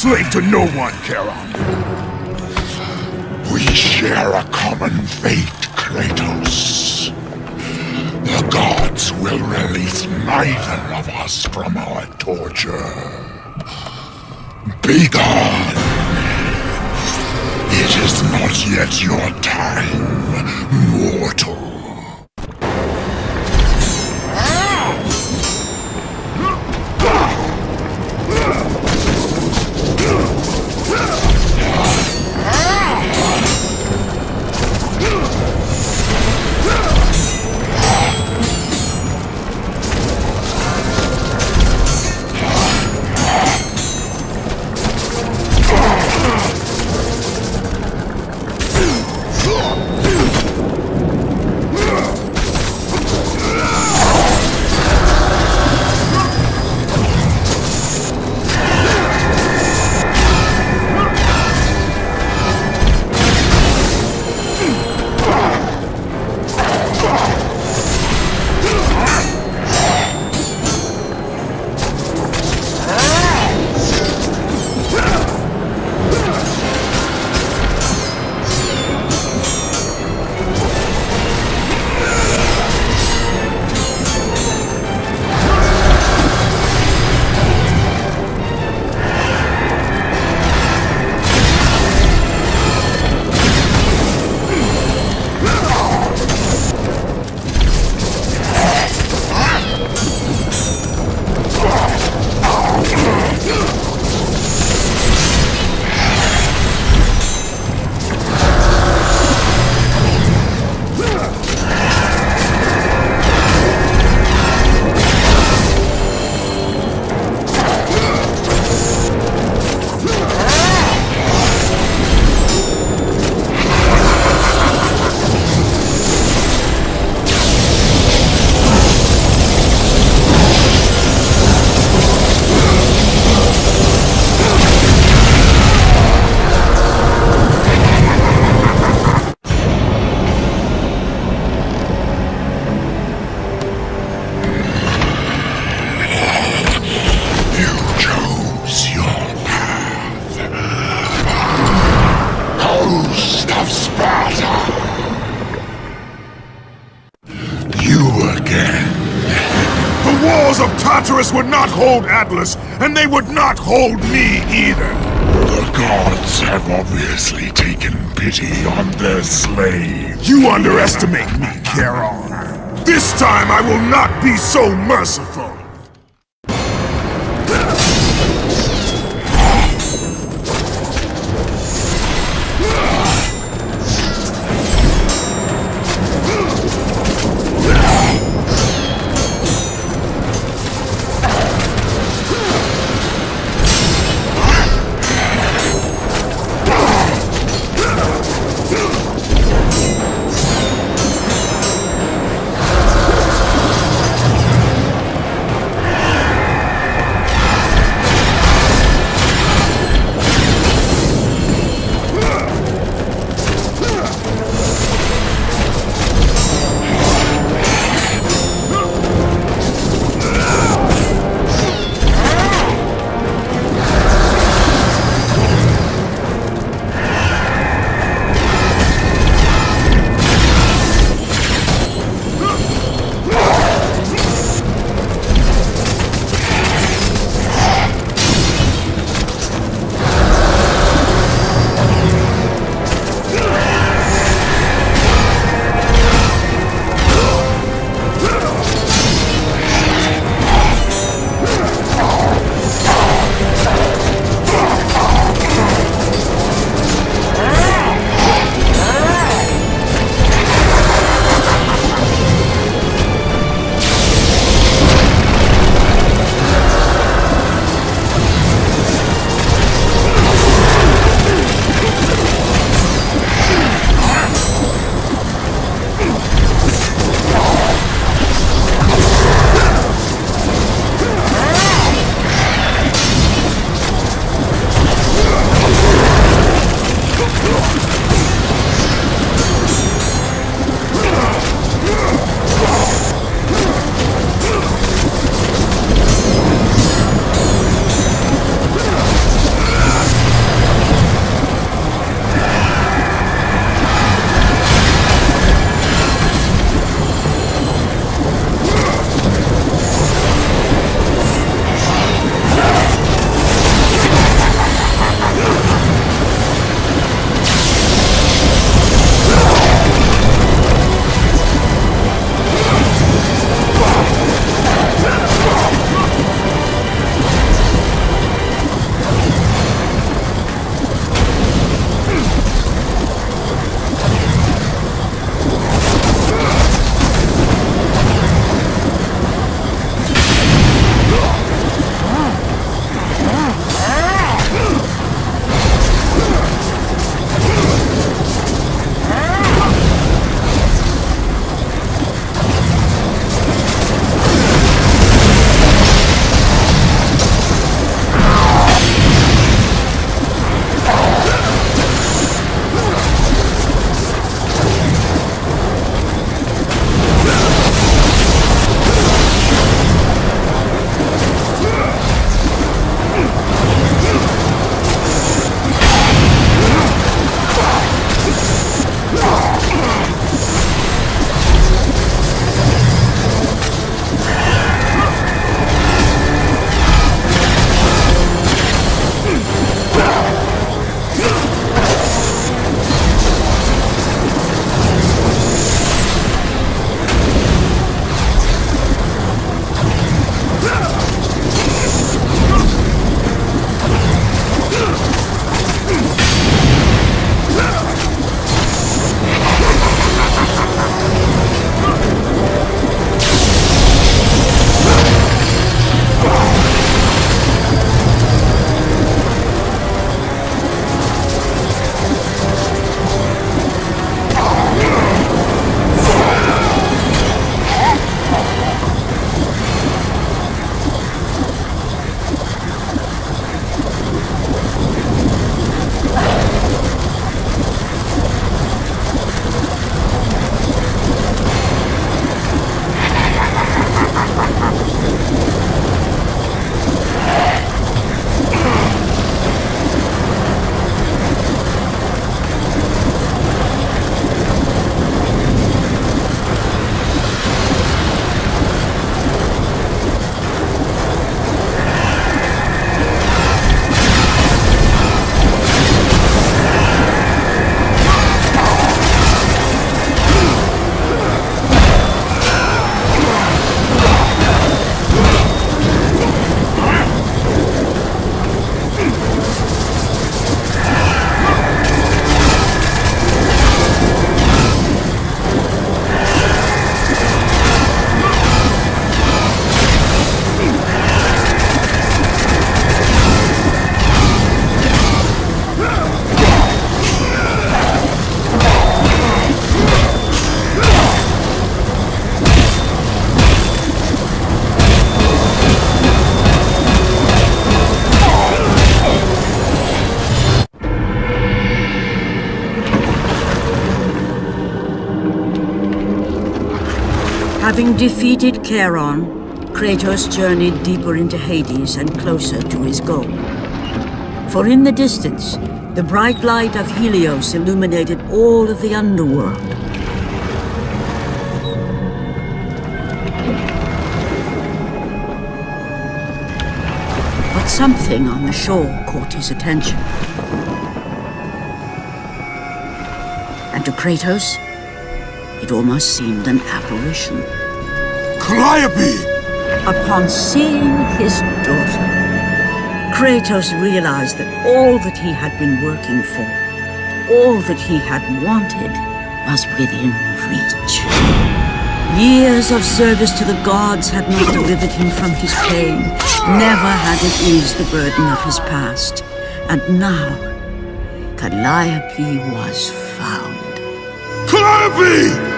slave to no one, Charon. We share a common fate, Kratos. The gods will release neither of us from our torture. Be gone! It is not yet your time, mortal. Tartarus would not hold Atlas, and they would not hold me either. The gods have obviously taken pity on their slave. You underestimate me, Charon. This time I will not be so merciful. Having defeated Charon, Kratos journeyed deeper into Hades and closer to his goal. For in the distance, the bright light of Helios illuminated all of the underworld. But something on the shore caught his attention. And to Kratos, it almost seemed an apparition. Calliope! Upon seeing his daughter, Kratos realized that all that he had been working for, all that he had wanted, was within reach. Years of service to the gods had not delivered him from his pain, never had it eased the burden of his past. And now, Calliope was found. Calliope!